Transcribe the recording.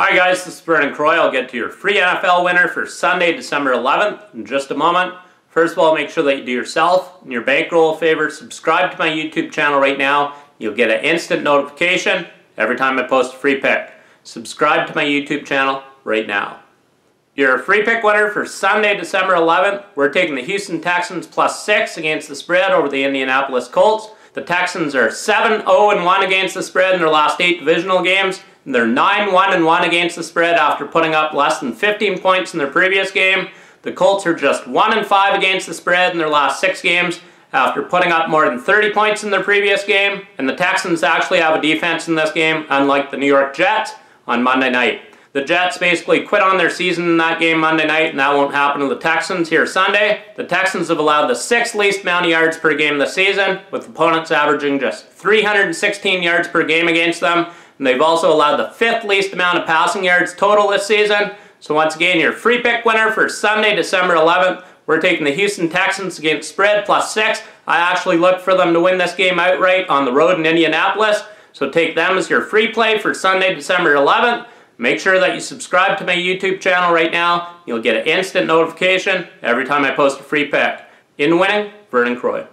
Hi guys, this is Vernon Croy. I'll get to your free NFL winner for Sunday, December 11th in just a moment. First of all, make sure that you do yourself and your bankroll a favor. Subscribe to my YouTube channel right now. You'll get an instant notification every time I post a free pick. Subscribe to my YouTube channel right now. Your free pick winner for Sunday, December 11th, we're taking the Houston Texans plus 6 against the spread over the Indianapolis Colts. The Texans are 7-0-1 against the spread in their last 8 divisional games. They're 9-1 and 1 against the spread after putting up less than 15 points in their previous game. The Colts are just 1 and 5 against the spread in their last 6 games after putting up more than 30 points in their previous game. And the Texans actually have a defense in this game, unlike the New York Jets on Monday night. The Jets basically quit on their season in that game Monday night, and that won't happen to the Texans here Sunday. The Texans have allowed the sixth least amount of yards per game this season, with opponents averaging just 316 yards per game against them. And they've also allowed the fifth least amount of passing yards total this season. So once again, your free pick winner for Sunday, December 11th, we're taking the Houston Texans against spread plus six. I actually look for them to win this game outright on the road in Indianapolis. So take them as your free play for Sunday, December 11th. Make sure that you subscribe to my YouTube channel right now. You'll get an instant notification every time I post a free pick. In winning, Vernon Croy.